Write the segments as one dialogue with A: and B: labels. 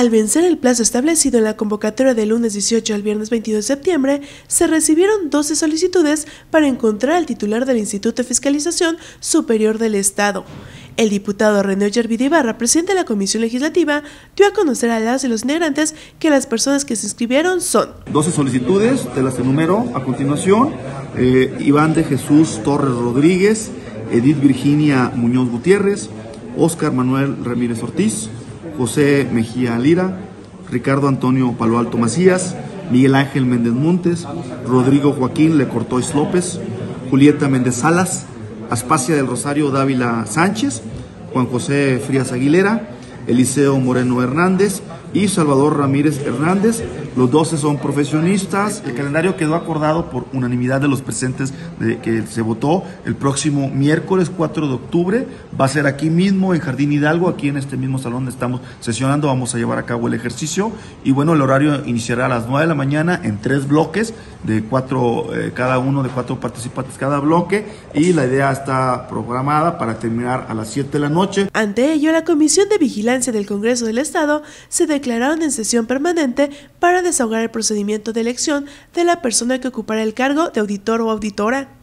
A: Al vencer el plazo establecido en la convocatoria del lunes 18 al viernes 22 de septiembre, se recibieron 12 solicitudes para encontrar al titular del Instituto de Fiscalización Superior del Estado. El diputado René Yervidibarra, presidente de la Comisión Legislativa, dio a conocer a las y los integrantes que las personas que se inscribieron son
B: 12 solicitudes, te las enumero a continuación. Eh, Iván de Jesús Torres Rodríguez, Edith Virginia Muñoz Gutiérrez, Oscar Manuel Ramírez Ortiz, José Mejía Lira, Ricardo Antonio Palo Alto Macías, Miguel Ángel Méndez Montes, Rodrigo Joaquín Lecortois López, Julieta Méndez Salas, Aspacia del Rosario Dávila Sánchez, Juan José Frías Aguilera, Eliseo Moreno Hernández y Salvador Ramírez Hernández. Los 12 son profesionistas. El calendario quedó acordado por unanimidad de los presentes de que se votó el próximo miércoles 4 de octubre. Va a ser aquí mismo en Jardín Hidalgo, aquí en este mismo salón donde estamos sesionando. Vamos a llevar a cabo el ejercicio. Y bueno, el horario iniciará a las 9 de la mañana en tres bloques de cuatro, eh, cada uno de cuatro participantes cada bloque. Y la idea está programada para terminar a las 7 de la noche.
A: Ante ello, la Comisión de Vigilancia del Congreso del Estado se declararon en sesión permanente para desahogar el procedimiento de elección de la persona que ocupará el cargo de auditor o auditora.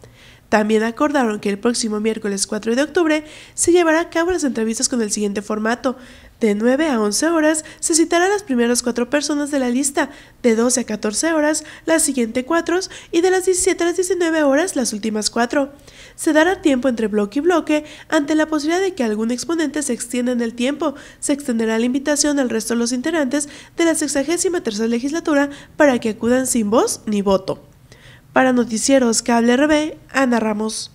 A: También acordaron que el próximo miércoles 4 de octubre se llevará a cabo las entrevistas con el siguiente formato. De 9 a 11 horas se citarán las primeras cuatro personas de la lista, de 12 a 14 horas las siguientes cuatro y de las 17 a las 19 horas las últimas cuatro. Se dará tiempo entre bloque y bloque ante la posibilidad de que algún exponente se extienda en el tiempo. Se extenderá la invitación al resto de los integrantes de la 63 legislatura para que acudan sin voz ni voto. Para Noticieros Cable RB, Ana Ramos.